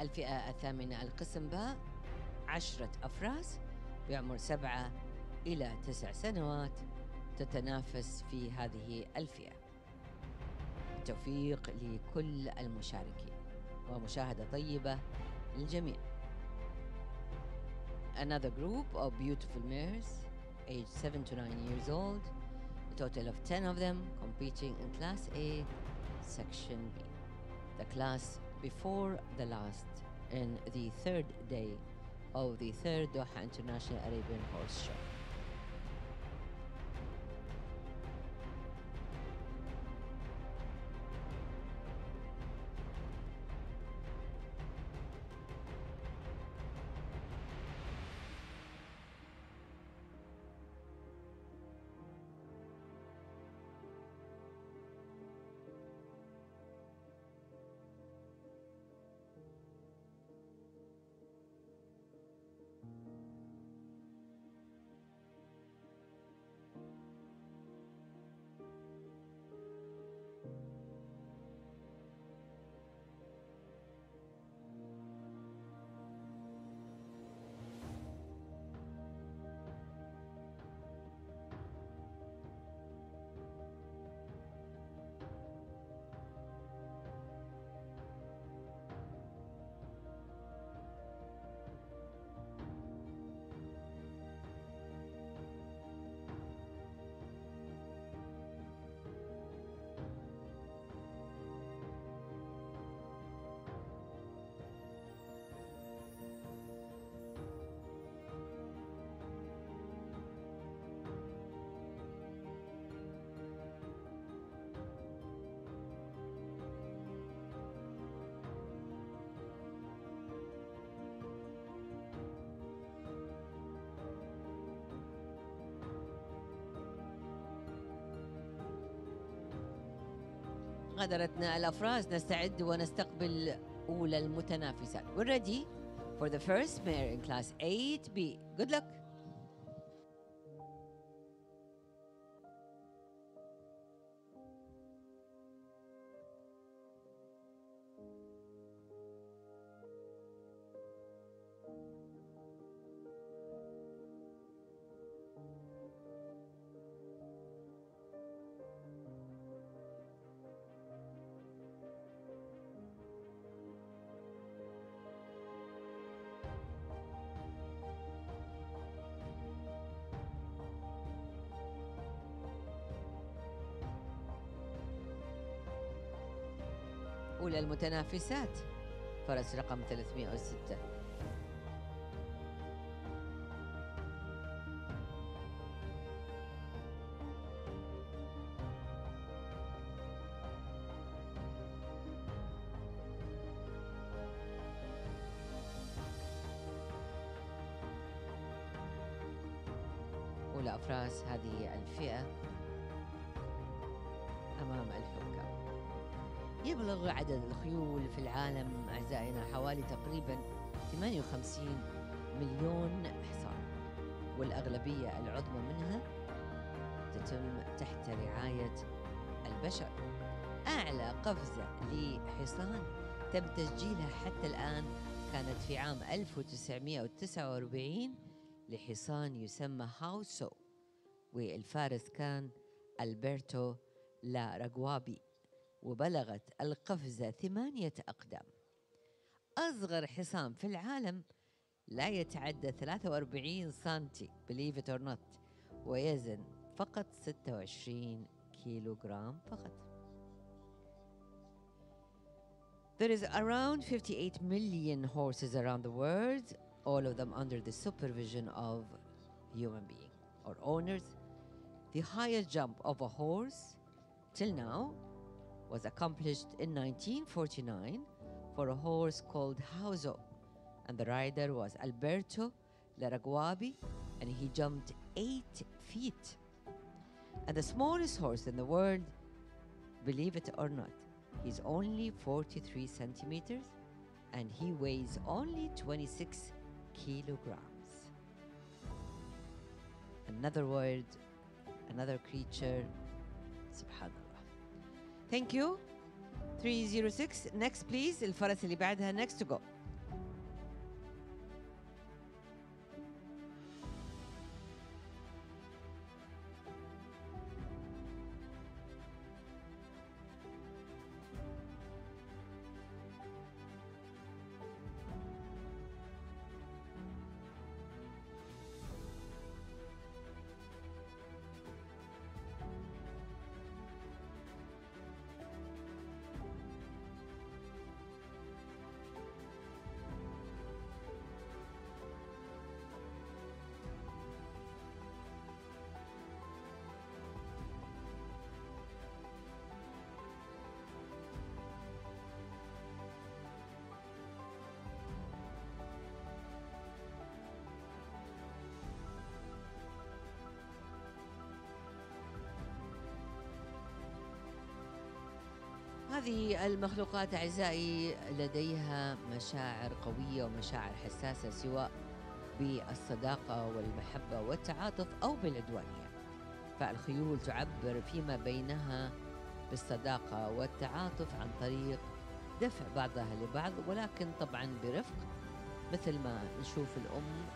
الفئة الثامنة القسم باء عشرة أفراس بعمر سبعة إلى تسع سنوات تتنافس في هذه الفئة التوفيق لكل المشاركين ومشاهدة طيبة للجميع Another group of beautiful mares aged 7 to 9 years old a total of 10 of them competing in Class A, Section B. The class before the last in the third day of the third Doha International Arabian Horse Show. غادرتنا الأفراس نستعد ونستقبل أولى المتنافسات. We're ready for the first mare in class 8B. Good luck. أولى المتنافسات. فرس رقم 306 عدد الخيول في العالم أعزائنا حوالي تقريبا 58 مليون حصان والأغلبية العظمى منها تتم تحت رعاية البشر. أعلى قفزة لحصان تم تسجيلها حتى الآن كانت في عام 1949 لحصان يسمى هاوسو والفارس كان ألبرتو لا رجوابي وبلغت القفزة ثمانية أقدام أصغر حصان في العالم لا يتعدى 43 سنتي believe it or not ويزن فقط 26 كيلو جرام فقط There is around 58 million horses around the world, all of them under the supervision of human being or owners. The highest jump of a horse till now was accomplished in 1949 for a horse called Hauzo, and the rider was Alberto Laraguabi, and he jumped eight feet. And the smallest horse in the world, believe it or not, is only 43 centimeters and he weighs only 26 kilograms. Another word, another creature, subhanallah. Thank you. 306 next please الفرس اللي بعدها next to go المخلوقات أعزائي لديها مشاعر قوية ومشاعر حساسة سواء بالصداقة والمحبة والتعاطف أو بالعدوانية. فالخيول تعبر فيما بينها بالصداقة والتعاطف عن طريق دفع بعضها لبعض ولكن طبعا برفق. مثل ما نشوف الأم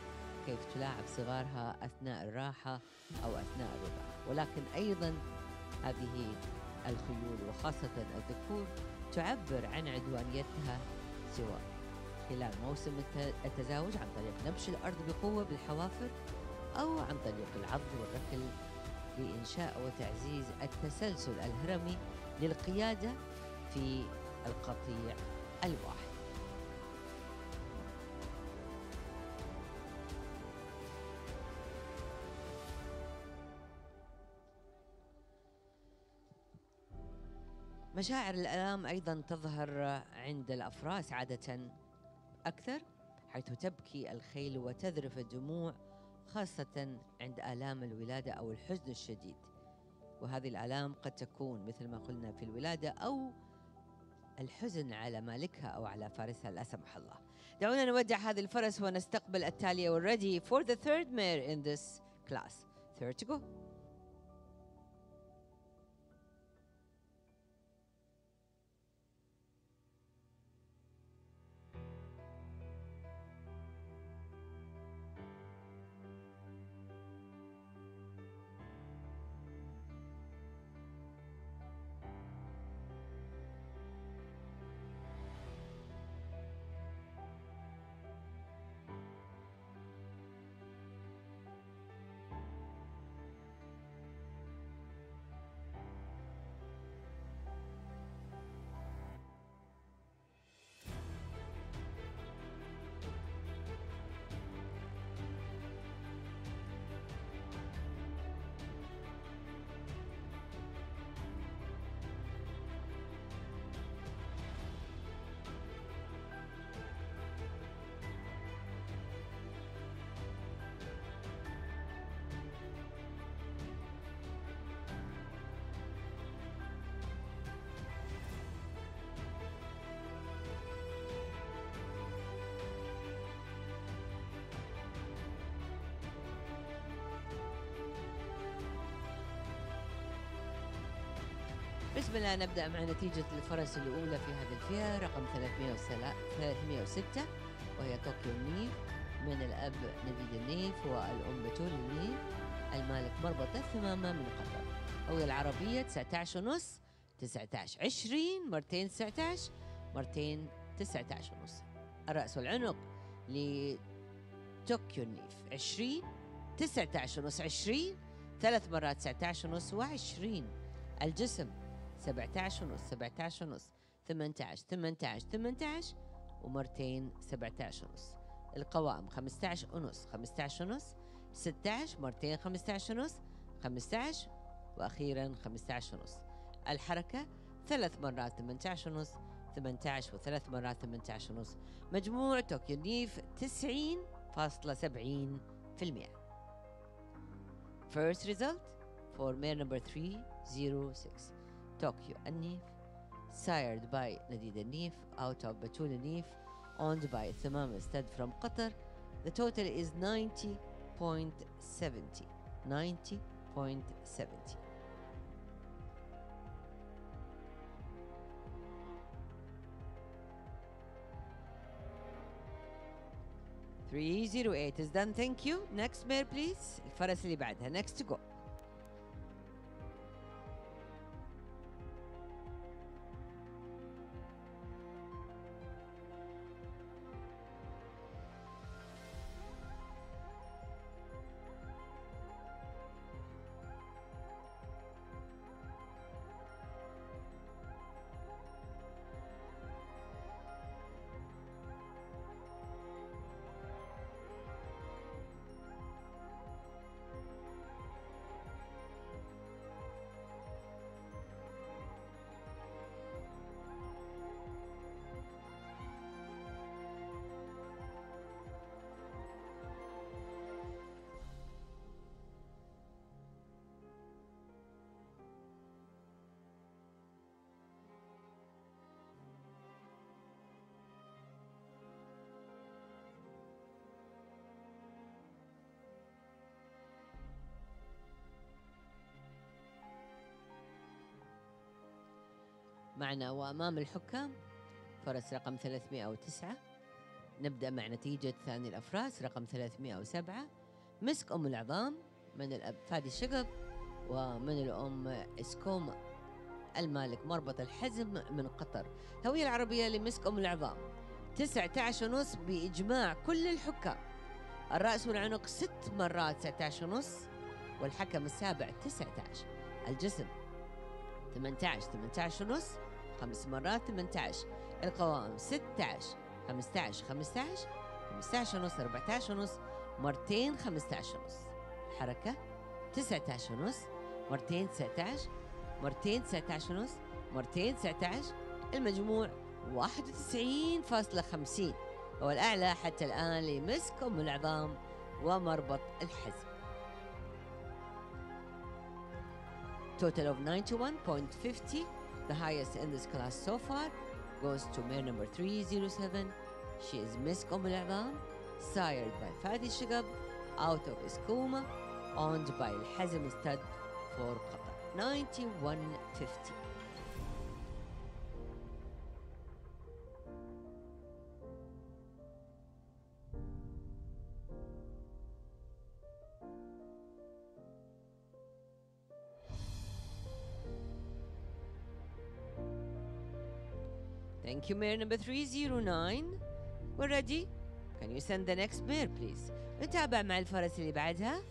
كيف تلاعب صغارها أثناء الراحة أو أثناء الرضاعة. ولكن أيضا هذه الخيول وخاصة الذكور تعبر عن عدوانيتها سواء خلال موسم التزاوج عن طريق نبش الأرض بقوة بالحوافر أو عن طريق العض والركل لإنشاء وتعزيز التسلسل الهرمي للقيادة في القطيع الواحد. مشاعر الآلام أيضا تظهر عند الأفراس عادة أكثر حيث تبكي الخيل وتذرف الدموع خاصة عند آلام الولادة أو الحزن الشديد. وهذه الآلام قد تكون مثل ما قلنا في الولادة أو الحزن على مالكها أو على فارسها لا سمح الله. دعونا نودع هذه الفرس ونستقبل التالية والريدي for the third mare in this class. Third to go. بسم الله نبدأ مع نتيجة الفرس الأولى في هذه الفئة رقم 306 وهي طوكيو النايف من الأب نبيل النايف والأم بتول النايف المالك مربط الثمامة من قطر أو العربية 19 ونص 19 20 مرتين 19 مرتين 19 ونص. الرأس والعنق لطوكيو النايف 20 19 ونص 20 ثلاث مرات 19 ونص و20 الجسم 17 ونص 17 ونص 18 18 18 ومرتين 17 ونص. القوائم 15 ونص 15 ونص 16 مرتين 15 ونص 15 وأخيرا 15 ونص. الحركة ثلاث مرات 18 ونص 18 وثلاث مرات 18 ونص. مجموع طوكيو نيف 90.70% First result for mare number 306 Tokyo النيف sired by Nadid النيف out of Batul النيف owned by Thamam Stud from Qatar the total is 90.70 90.70 308 is done thank you next mare please الفرس اللي بعدها next to go معنا وأمام الحكام. فرس رقم 309 نبدأ مع نتيجة ثاني الأفراس رقم 307 مسك أم العظام من الأب فادي الشقب ومن الأم إسكوم المالك مربط الحزم من قطر. هوية العربية لمسك أم العظام. 19 ونص بإجماع كل الحكام. الرأس والعنق ست مرات 19 ونص والحكم السابع 19 الجسم 18 18 ونص خمس مرات 18 القوائم 16 15 15 15 ونص 14 ونص مرتين 15 ونص. الحركة 19 ونص مرتين 19 مرتين 19 ونص مرتين 19 المجموع 91.50 هو الأعلى حتى الآن لمسك أم العظام ومربط الحزم total of 91.50, the highest in this class so far, goes to mare number 307. She is Miss Qom sired by Fadi Shigab, out of Iskuma, owned by Al Hazm Stud for Qatar. 9150. Thank you, Mayor number 309. We're ready. Can you send the next mayor, please? نتابع مع الفرس اللي بعدها.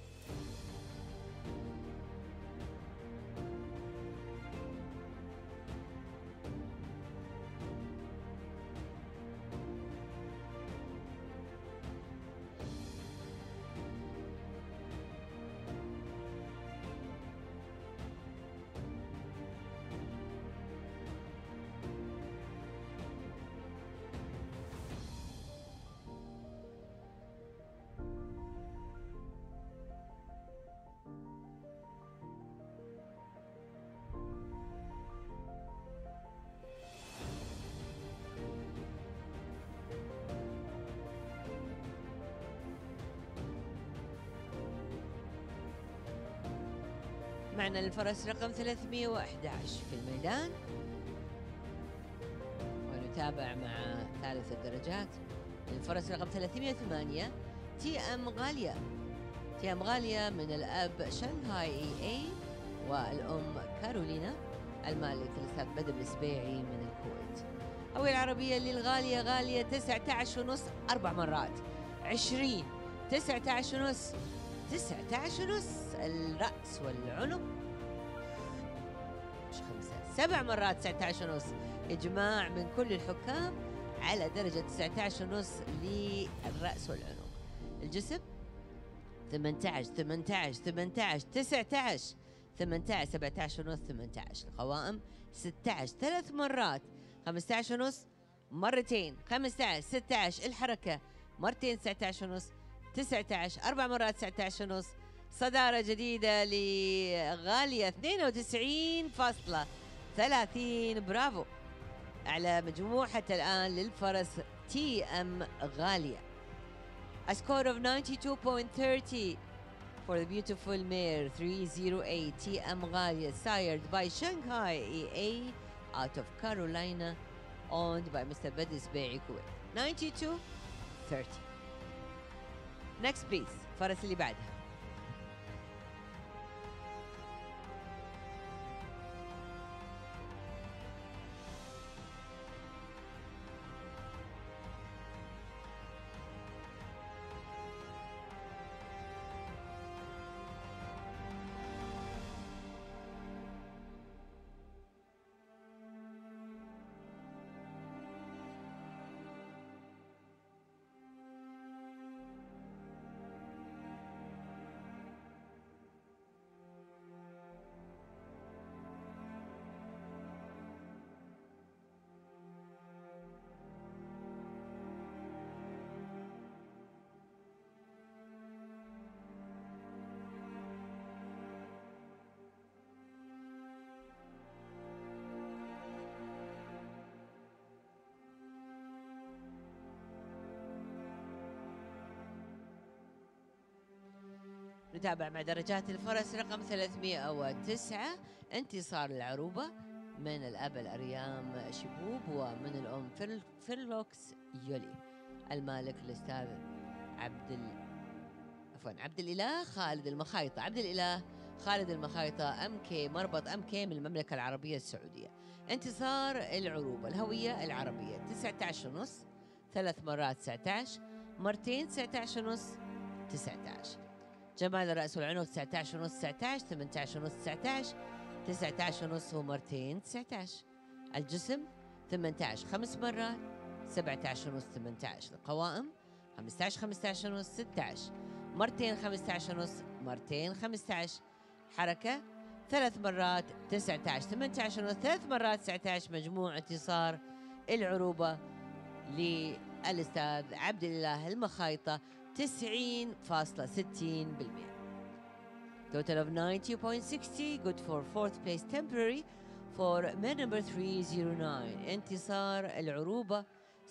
معنا الفرس رقم 311 في الميدان. ونتابع مع ثالث الدرجات. الفرس رقم 308 تي أم غالية. تي أم غالية من الأب شنغهاي إي إي والأم كارولينا المالك الأستاذ بدر السبيعي من الكويت. أو العربية للغالية غالية 19 ونص أربع مرات. 20 19 ونص 19 ونص الرأس والعنق. مش خمسة سبع مرات 19 ونص. إجماع من كل الحكام على درجة 19 ونص للرأس والعنق. الجسم 18 18 18 19 18 17 ونص 18 القوائم 16 ثلاث مرات. 15 ونص مرتين. 15 16 الحركة مرتين 19 ونص 19 أربع مرات 19 ونص صدارة جديدة لغالية 92.30 برافو على مجموعة الآن للفرس تي ام غالية A score of 92.30 for the beautiful mare 308 TM Ghalia sired by Shanghai EA out of Carolina owned by Mr. Bedis Bay Kuwait 92 30 next piece فرس اللي بعدها نتابع مع درجات الفرس رقم 309 انتصار العروبة من الأب الأريام شبوب ومن الأم فيرلوكس يولي. المالك الأستاذ عبد ال... عفوا عبد الإله خالد المخايطة. عبد الإله خالد المخايطة MK مربط MK من المملكة العربية السعودية. انتصار العروبة الهوية العربية. 19 ونص ثلاث مرات 19 مرتين 19 ونص 19 جمال الرأس والعنق 19 ونص 19 18 ونص 19 19 ونص ومرتين 19 الجسم 18 خمس مرات 17 ونص 18 القوائم 15 15 ونص 16 مرتين 15 ونص مرتين 15 حركة ثلاث مرات 19 18 ونص ثلاث مرات 19 مجموع انتصار العروبة للأستاذ عبد الله المخايطة 90.60% Total of 90.60, good for fourth place temporary for mare number 309. انتصار العروبة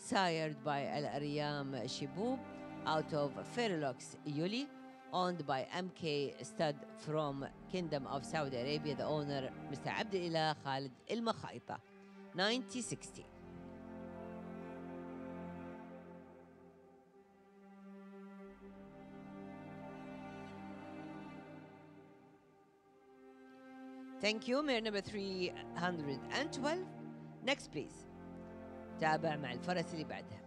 sired by الأريام شبوب out of Ferrox Yuli owned by MK Stud from Kingdom of Saudi Arabia the owner Mr. عبد الإله خالد المخايطة 9060 Thank you mare number 312 next please تابع مع الفرس اللي بعدها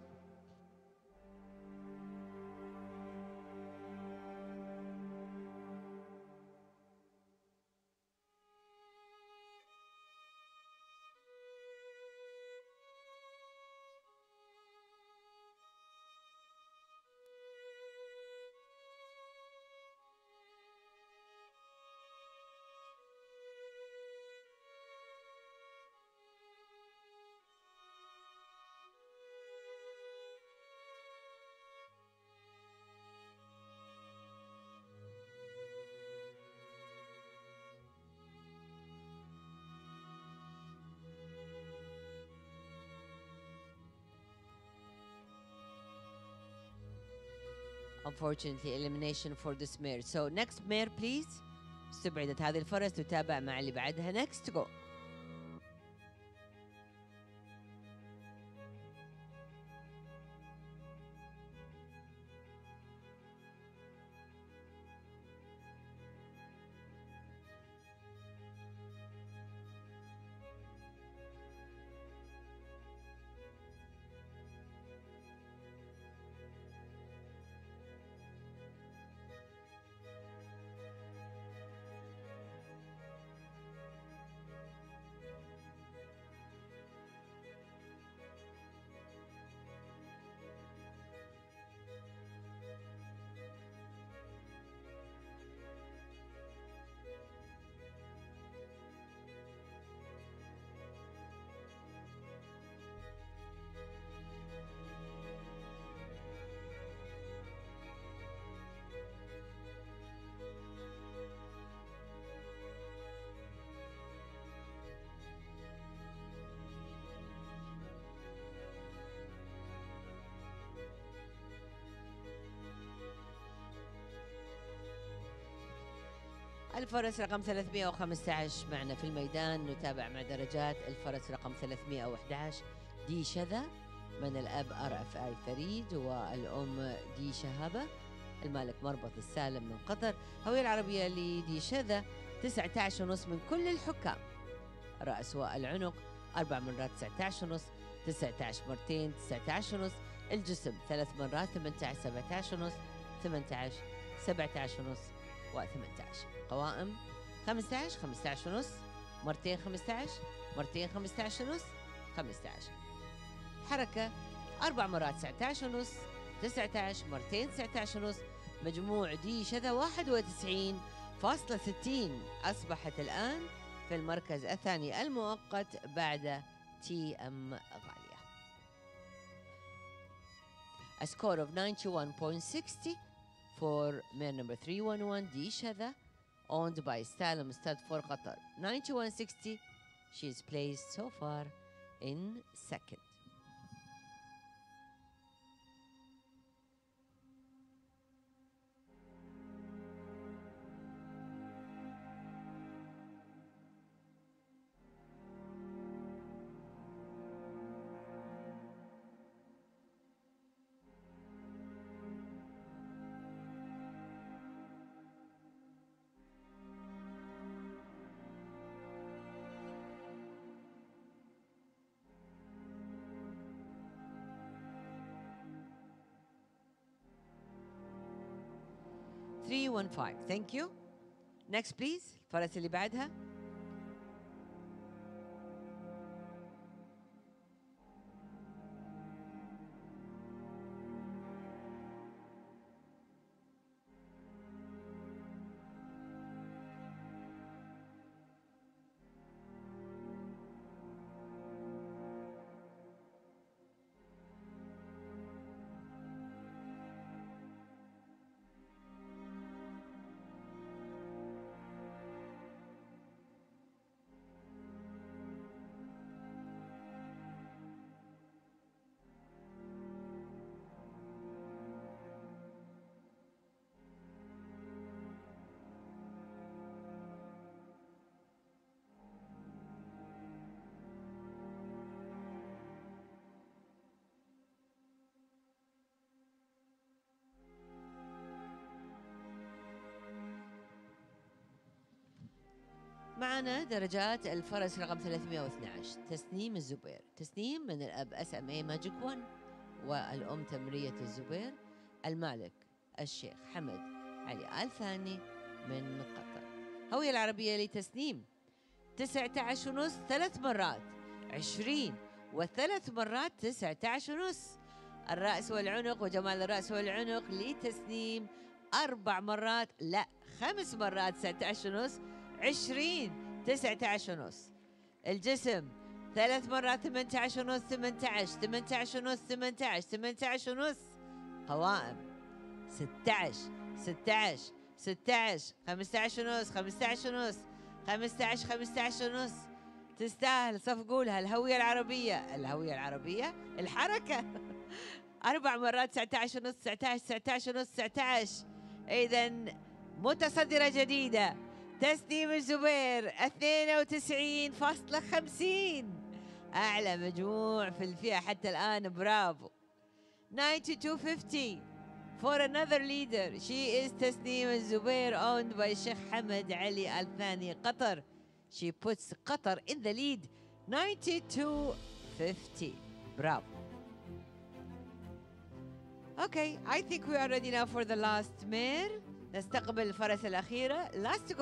unfortunately elimination for this mare so next mare please استبعدت هذه الفرس تتابع مع اللي بعدها next go الفرس رقم 315 معنا في الميدان. نتابع مع درجات. الفرس رقم 311 D شذا من الأب RFI فريد والأم D شهبة المالك مربط السالم من قطر. هوية العربية لدي شذا. 19 ونص من كل الحكام. رأس والعنق أربع مرات 19 ونص. 19 مرتين 19 ونص. الجسم ثلاث مرات 18 17 ونص. 18 17 ونص. و18 قوائم 15 15 ونص مرتين 15 مرتين 15 ونص 15 حركة أربع مرات 19 ونص 19 مرتين 19 ونص. مجموع دي شذا 91 فاصلة 60 أصبحت الآن في المركز الثاني المؤقت بعد تي أم غالية. A score of 91.60 for mare number 311 Dee Shada, owned by Salam Stud for Qatar. 9160, she is placed so far in second. Three one five. Thank you. Next please. الفرس اللي بعدها. معنا درجات الفرس رقم 312 تسنيم الزبير. تسنيم من الأب SMA Magic 1 والأم تمرية الزبير. المالك الشيخ حمد علي آل ثاني من قطر. هوية العربية لتسنيم. 19 ونص ثلاث مرات. 20 وثلاث مرات 19 ونص. الرأس والعنق وجمال الرأس والعنق لتسنيم. أربع مرات لا خمس مرات 19 ونص. 20 19 ونص. الجسم ثلاث مرات 18 ونص 18 18 ونص 18 18 ونص. قوائم 16 16 16 15 ونص 15 ونص 15 15 ونص. تستاهل صفقولها الهوية العربية. الهوية العربية الحركة. أربع مرات 19 ونص 19 19 ونص 19 إذا متصدرة جديدة. تسنيم الزبير 92.50 أعلى مجموع في الفئة حتى الآن برافو 92.50 for another leader she is تسنيم الزبير owned by Sheikh حمد علي الثاني قطر she puts قطر in the lead 92.50 برافو Okay, I think we are ready now for the last mare. نستقبل الفرس الأخيرة. Last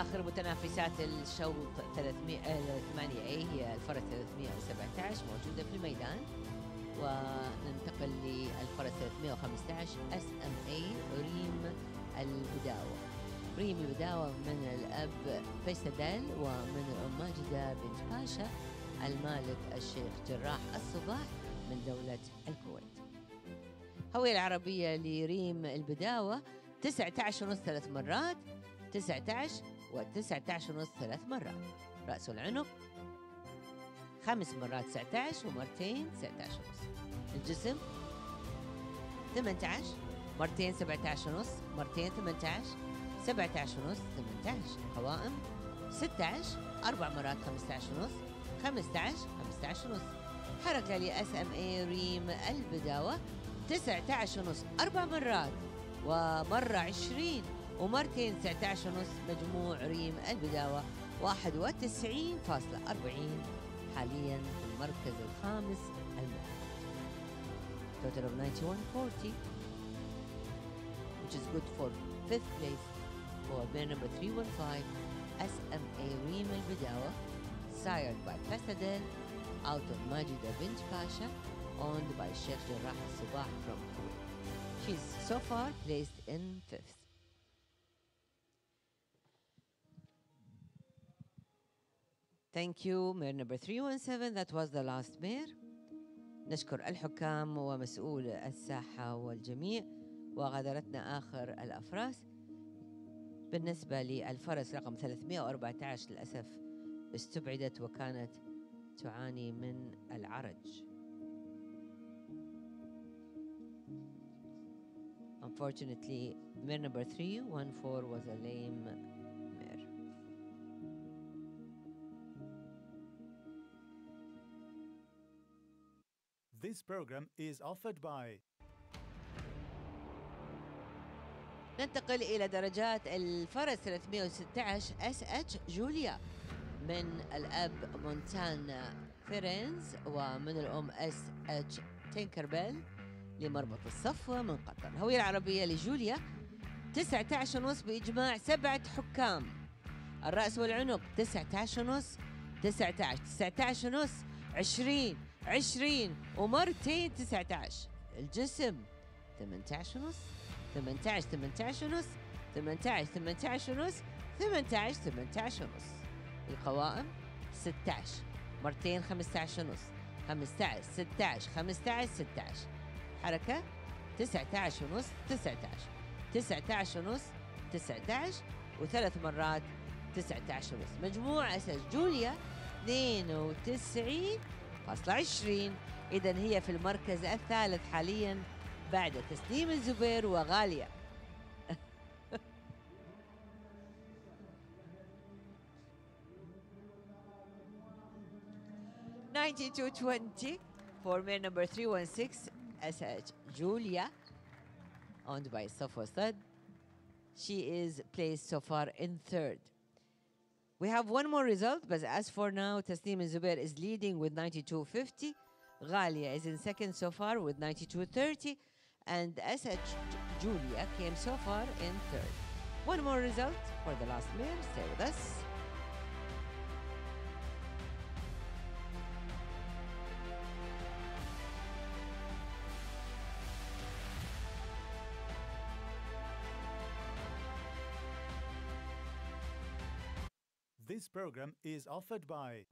آخر متنافسات الشوط 300 8 اي هي؟ الفرس 317 موجودة في الميدان. وننتقل للفرس 315 SMA ريم البداوة. ريم البداوة من الأب فيصل ومن الأم ماجدة بنت باشا المالك الشيخ جراح الصباح من دولة الكويت. هوية العربية لريم البداوة 19 ونص ثلاث مرات 19 و19 ونص ثلاث مرات. رأس العنق خمس مرات 19 ومرتين 19 ونص. الجسم 18 مرتين 17 ونص مرتين 18 17 ونص 18 قوائم 16 أربع مرات 15 ونص 15 15 ونص. حركة لأس أم اي ريم البداوة 19 ونص أربع مرات ومرة 20 ومرتين 19 ونص مجموع ريم البداوة 91.40 حاليا في المركز الخامس المؤقت total of 91.40 which is good for fifth place for bid number 315 SMA Reem البداوة sired by Pasadel out of Majida bint Pasha owned by Sheikh Jarrah Sabah from Kuwait. She's so far placed in fifth. Thank you, Mayor number 317. That was the last mayor. نشكر الحكام ومسؤول الساحة والجميع وغادرتنا آخر الأفراس بالنسبة للفرس رقم 314 للأسف استبعدت وكانت تعاني من العرج Unfortunately, mare number 314 was a lame This program is offered by ننتقل إلى درجات الفرس 316 SH جوليا من الأب مونتانا فيرنز ومن الأم SH Tinkerbell لمربط الصفوة من قطر. الهوية العربية لجوليا. 19 ونص بإجماع سبعة حكام. الرأس والعنق 19 ونص 19 19 ونص 20 20 ومرتين 19 الجسم 18 ونص 18 18 ونص 18 18 ونص 18 18 ونص. القوائم 16 مرتين 15 ونص 15 16 15 16 حركة 19 ونص 19 19 ونص 19 وثلاث مرات 19 ونص. مجموع أساس. جوليا 92.20 إذا هي في المركز الثالث حاليا بعد تسليم الزبير وغالية Ninety-two twenty for mare number three one six SH Julia, owned by Safwa She is placed so far in third. We have one more result, but as for now, Tasneem Zubair is leading with 92.50. Ghalia is in second so far with 92.30. And SH Julia came so far in third. One more result for the last mare. Stay with us. This program is offered by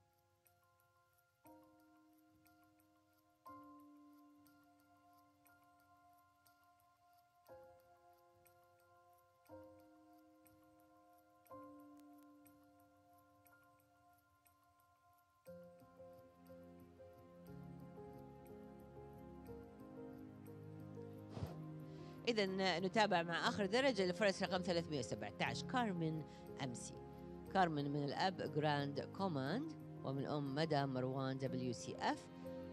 إذا نتابع مع آخر درجة لفرس رقم 317 كارمن أمسي كارمن من الأب Grand Command ومن الأم مدى مروان WCF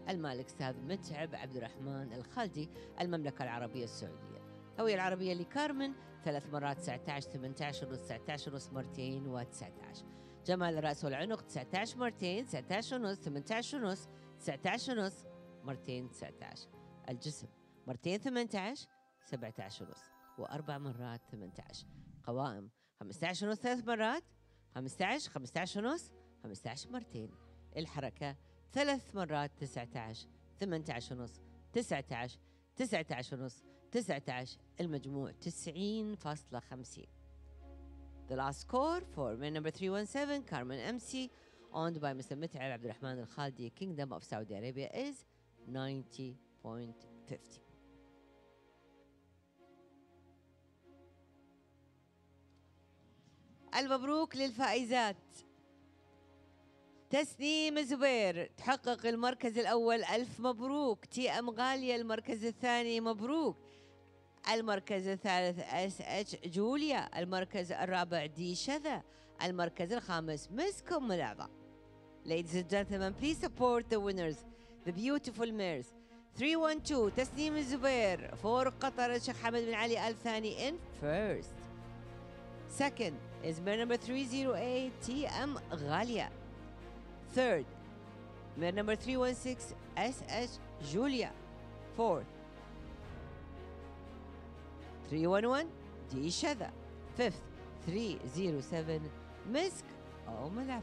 المالك أستاذ متعب عبد الرحمن الخالدي المملكة العربية السعودية. الهوية العربية لكارمن ثلاث مرات 19 18 ونص 19 ونص مرتين و19 جمال الرأس والعنق 19 مرتين 19 ونص 18 ونص 19 ونص مرتين 19 الجسم مرتين 18 17 ونص وأربع مرات 18 قوائم 15 ونص ثلاث مرات 15 15 ونص 15 مرتين الحركة ثلاث مرات 19 18 ونص 19 19 ونص 19 المجموع 90.50 The last score for man number 317 Carmen MC owned by Mr. Mit'ab Abdurrahman Al Khaldi Kingdom of Saudi Arabia is 90.50 المبروك للفائزات. تسنيم زبير تحقق المركز الأول ألف مبروك. TM غالية المركز الثاني مبروك. المركز الثالث SH جوليا. المركز الرابع D شذا. المركز الخامس مسكم ملعبة Ladies and gentlemen, please support the winners, the beautiful mares. 312 تسنيم الزبير فور قطر الشيخ حمد بن علي آل ثاني in first. Second is mare number 308 TM Galia. Third, mare number 316 SS Julia. Fourth, 311 D Shada. Fifth, 307 Misk Omalava.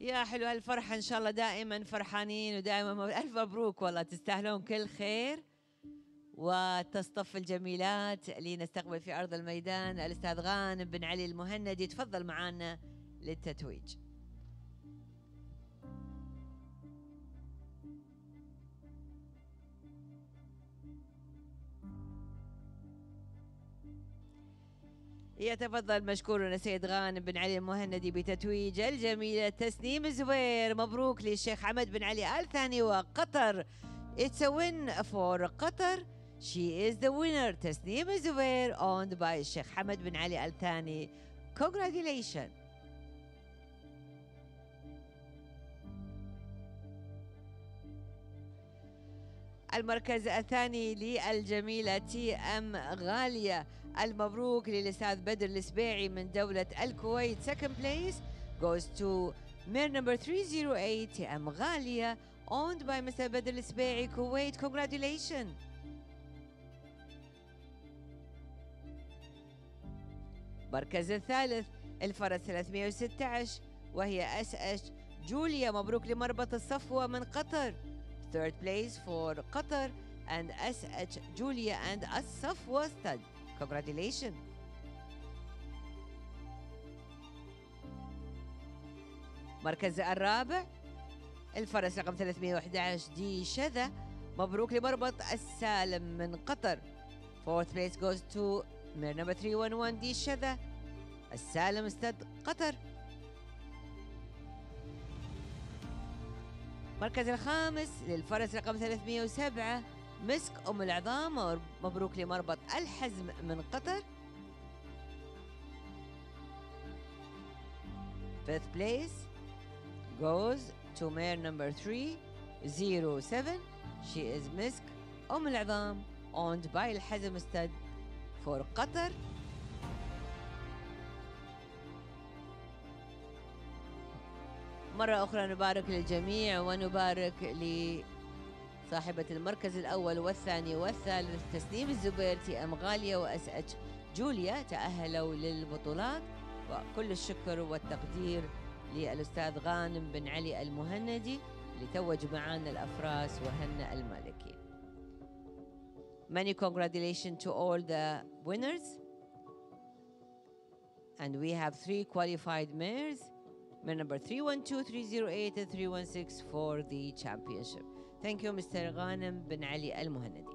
يا حلو هالفرحة إن شاء الله دائما فرحانين ودائما ألف مبروك والله. تستاهلون كل خير وتصطف الجميلات. اللي نستقبل في أرض الميدان الأستاذ غانم بن علي المهندي. تفضل معنا للتتويج. يتفضل مشكورنا سيد غانم بن علي المهندي بتتويج الجميلة تسنيم الزبير. مبروك للشيخ حمد بن علي آل ثاني وقطر. It's a win for قطر. She is the winner. تسنيم الزبير owned by الشيخ حمد بن علي آل ثاني. Congratulations. المركز الثاني للجميلة تي أم غالية. المبروك للأستاذ بدر السبيعي من دولة الكويت. Second place goes to mare number 308 TM غالية owned by Mr. بدر السبيعي كويت congratulations. المركز الثالث الفرس 316 وهي SH جوليا مبروك لمربط الصفوة من قطر. Third place for Qatar and SH Julia and الصفوة stud. Congratulations. مركز الرابع. الفرس رقم 311 دي شذا. مبروك لمربط السالم من قطر. Fourth place goes to number 311 دي شذا. السالم استد قطر. المركز الخامس للفرس رقم 307 مسك أم العظام مبروك لمربط الحزم من قطر. Fifth place goes to mare number 307 She is Misk أم العظام owned by الحزم stud for قطر مرة أخرى نبارك للجميع ونبارك لصاحبة المركز الأول والثاني والثالث تسنيم الزبير TM غالية و SH جوليا تأهلوا للبطولات وكل الشكر والتقدير للأستاذ غانم بن علي المهندي اللي توج معانا الأفراس وهنا المالكي Many congratulations to all the winners. And we have three qualified mares. Number 312, 308 and 316 for the championship. ثانك يو مستر غانم بن علي المهندي